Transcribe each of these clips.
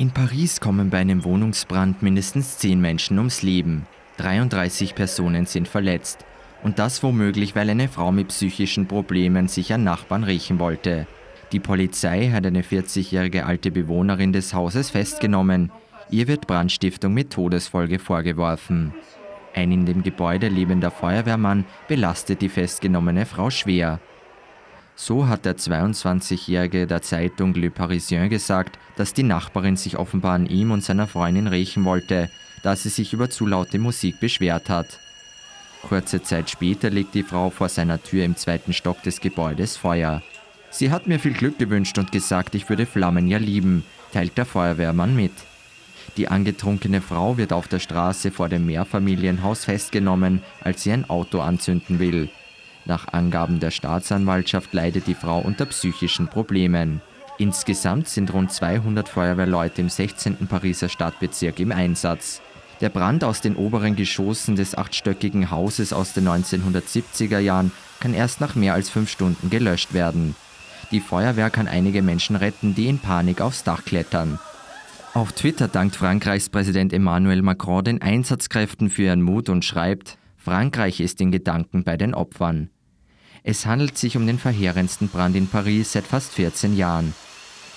In Paris kommen bei einem Wohnungsbrand mindestens zehn Menschen ums Leben. 33 Personen sind verletzt. Und das womöglich, weil eine Frau mit psychischen Problemen sich an Nachbarn rächen wollte. Die Polizei hat eine 40-jährige alte Bewohnerin des Hauses festgenommen. Ihr wird Brandstiftung mit Todesfolge vorgeworfen. Ein in dem Gebäude lebender Feuerwehrmann belastet die festgenommene Frau schwer. So hat der 22-Jährige der Zeitung Le Parisien gesagt, dass die Nachbarin sich offenbar an ihm und seiner Freundin rächen wollte, da sie sich über zu laute Musik beschwert hat. Kurze Zeit später legt die Frau vor seiner Tür im zweiten Stock des Gebäudes Feuer. Sie hat mir viel Glück gewünscht und gesagt, ich würde Flammen ja lieben, teilt der Feuerwehrmann mit. Die angetrunkene Frau wird auf der Straße vor dem Mehrfamilienhaus festgenommen, als sie ein Auto anzünden will. Nach Angaben der Staatsanwaltschaft leidet die Frau unter psychischen Problemen. Insgesamt sind rund 200 Feuerwehrleute im 16. Pariser Stadtbezirk im Einsatz. Der Brand aus den oberen Geschossen des achtstöckigen Hauses aus den 1970er Jahren kann erst nach mehr als fünf Stunden gelöscht werden. Die Feuerwehr kann einige Menschen retten, die in Panik aufs Dach klettern. Auf Twitter dankt Frankreichs Präsident Emmanuel Macron den Einsatzkräften für ihren Mut und schreibt, Frankreich ist in Gedanken bei den Opfern. Es handelt sich um den verheerendsten Brand in Paris seit fast 14 Jahren.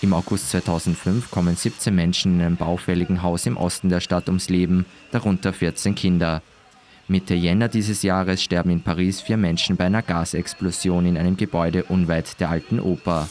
Im August 2005 kommen 17 Menschen in einem baufälligen Haus im Osten der Stadt ums Leben, darunter 14 Kinder. Mitte Jänner dieses Jahres sterben in Paris vier Menschen bei einer Gasexplosion in einem Gebäude unweit der Alten Oper.